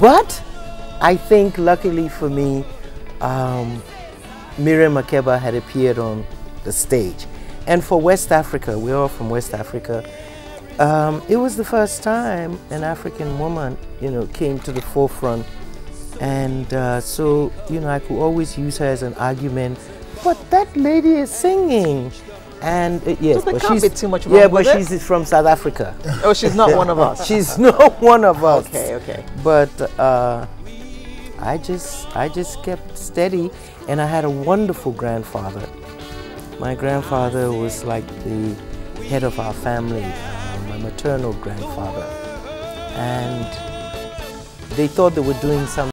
But I think, luckily for me, um, Miriam Makeba had appeared on the stage. And for West Africa, we're all from West Africa, um, it was the first time an African woman, you know, came to the forefront. And uh, so, you know, I could always use her as an argument, but that lady is singing. And uh, yes, but she's too much yeah, but with she's from South Africa. Oh, she's not one of us. she's not one of us. Okay, okay. But uh, I just I just kept steady, and I had a wonderful grandfather. My grandfather was like the head of our family, uh, my maternal grandfather, and they thought they were doing something.